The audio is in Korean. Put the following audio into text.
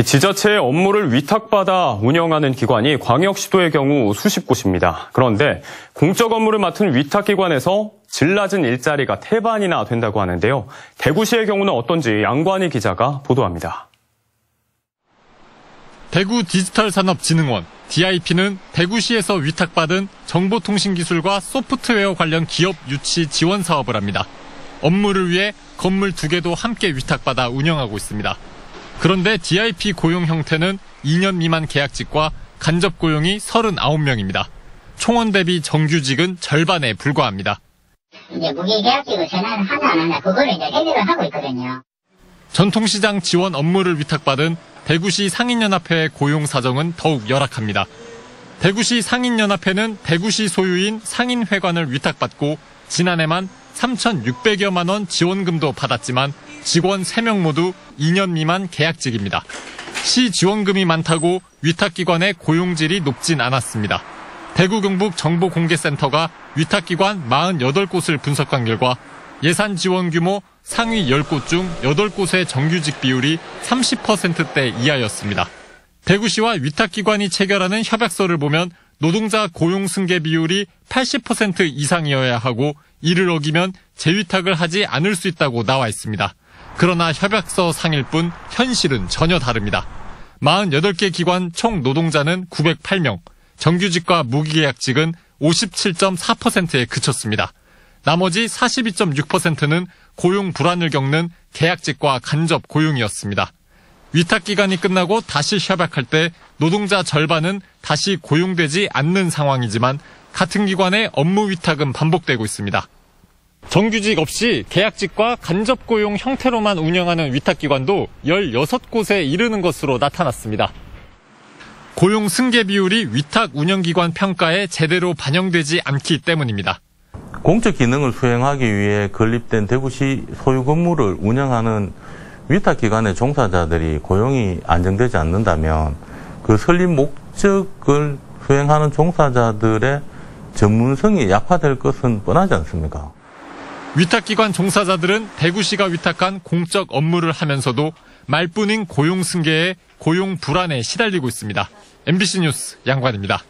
지자체의 업무를 위탁받아 운영하는 기관이 광역시도의 경우 수십 곳입니다. 그런데 공적 업무를 맡은 위탁기관에서 질 낮은 일자리가 태반이나 된다고 하는데요. 대구시의 경우는 어떤지 양관희 기자가 보도합니다. 대구 디지털산업진흥원 DIP는 대구시에서 위탁받은 정보통신기술과 소프트웨어 관련 기업 유치 지원 사업을 합니다. 업무를 위해 건물 두 개도 함께 위탁받아 운영하고 있습니다. 그런데 DIP 고용 형태는 2년 미만 계약직과 간접 고용이 39명입니다. 총원 대비 정규직은 절반에 불과합니다. 이제 무기계약직을 전화를 하나 안 하나 그거를 이제 해결을 하고 있거든요. 전통시장 지원 업무를 위탁받은 대구시 상인연합회의 고용 사정은 더욱 열악합니다. 대구시 상인연합회는 대구시 소유인 상인회관을 위탁받고 지난해만 3,600여만 원 지원금도 받았지만 직원 3명 모두 2년 미만 계약직입니다. 시 지원금이 많다고 위탁기관의 고용질이 높진 않았습니다. 대구 경북 정보공개센터가 위탁기관 48곳을 분석한 결과 예산 지원 규모 상위 10곳 중 8곳의 정규직 비율이 30%대 이하였습니다. 대구시와 위탁기관이 체결하는 협약서를 보면 노동자 고용 승계 비율이 80% 이상이어야 하고 이를 어기면 재위탁을 하지 않을 수 있다고 나와 있습니다. 그러나 협약서 상일 뿐 현실은 전혀 다릅니다. 48개 기관 총 노동자는 908명, 정규직과 무기계약직은 57.4%에 그쳤습니다. 나머지 42.6%는 고용 불안을 겪는 계약직과 간접 고용이었습니다. 위탁 기간이 끝나고 다시 협약할 때 노동자 절반은 다시 고용되지 않는 상황이지만 같은 기관의 업무 위탁은 반복되고 있습니다. 정규직 없이 계약직과 간접 고용 형태로만 운영하는 위탁 기관도 16곳에 이르는 것으로 나타났습니다. 고용 승계 비율이 위탁 운영기관 평가에 제대로 반영되지 않기 때문입니다. 공적 기능을 수행하기 위해 건립된 대구시 소유 건물을 운영하는 위탁기관의 종사자들이 고용이 안정되지 않는다면 그 설립 목적을 수행하는 종사자들의 전문성이 약화될 것은 뻔하지 않습니까? 위탁기관 종사자들은 대구시가 위탁한 공적 업무를 하면서도 말뿐인 고용 승계에 고용 불안에 시달리고 있습니다. MBC 뉴스 양관입니다.